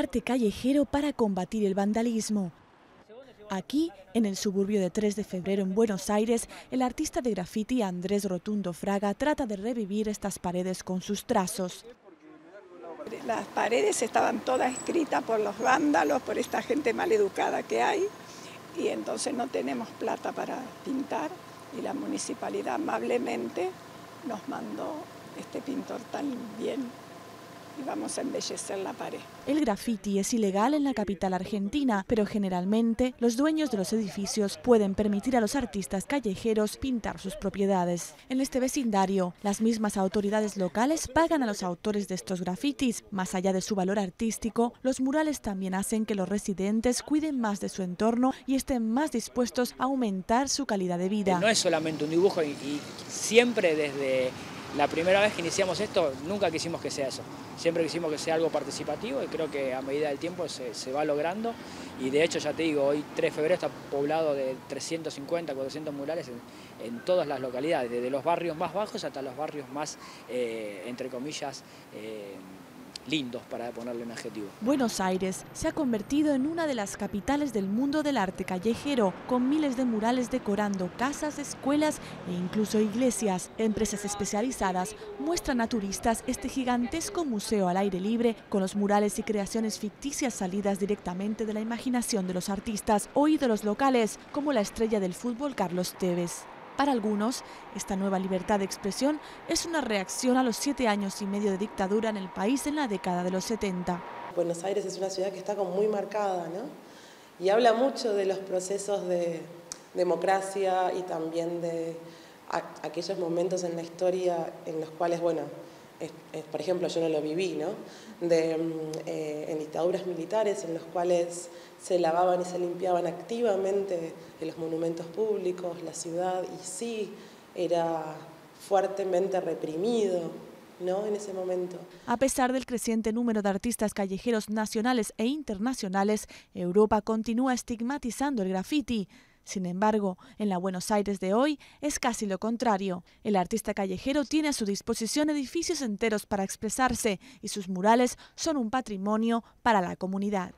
arte callejero para combatir el vandalismo. Aquí, en el suburbio de 3 de febrero en Buenos Aires, el artista de graffiti Andrés Rotundo Fraga trata de revivir estas paredes con sus trazos. Las paredes estaban todas escritas por los vándalos, por esta gente maleducada que hay, y entonces no tenemos plata para pintar, y la municipalidad amablemente nos mandó este pintor tan bien y vamos a embellecer la pared. El graffiti es ilegal en la capital argentina, pero generalmente los dueños de los edificios pueden permitir a los artistas callejeros pintar sus propiedades. En este vecindario, las mismas autoridades locales pagan a los autores de estos grafitis. Más allá de su valor artístico, los murales también hacen que los residentes cuiden más de su entorno y estén más dispuestos a aumentar su calidad de vida. No es solamente un dibujo y, y siempre desde la primera vez que iniciamos esto, nunca quisimos que sea eso. Siempre quisimos que sea algo participativo y creo que a medida del tiempo se, va logrando. Y de hecho, ya te digo, hoy 3 de febrero está poblado de 350, 400 murales en, todas las localidades, desde los barrios más bajos hasta los barrios más, eh, entre comillas, eh, lindos, para ponerle un adjetivo. Buenos Aires se ha convertido en una de las capitales del mundo del arte callejero, con miles de murales decorando casas, escuelas e incluso iglesias. Empresas especializadas muestran a turistas este gigantesco museo al aire libre, con los murales y creaciones ficticias salidas directamente de la imaginación de los artistas o ídolos locales, como la estrella del fútbol Carlos Tevez. Para algunos, esta nueva libertad de expresión es una reacción a los siete años y medio de dictadura en el país en la década de los 70. Buenos Aires es una ciudad que está como muy marcada, ¿no? Y habla mucho de los procesos de democracia y también de aquellos momentos en la historia en los cuales, bueno, por ejemplo, yo no lo viví, ¿no? De, mm, eh, en dictaduras militares en los cuales se lavaban y se limpiaban activamente los monumentos públicos, la ciudad, y sí era fuertemente reprimido, ¿no? en ese momento. A pesar del creciente número de artistas callejeros nacionales e internacionales, Europa continúa estigmatizando el graffiti. Sin embargo, en la Buenos Aires de hoy es casi lo contrario. El artista callejero tiene a su disposición edificios enteros para expresarse y sus murales son un patrimonio para la comunidad.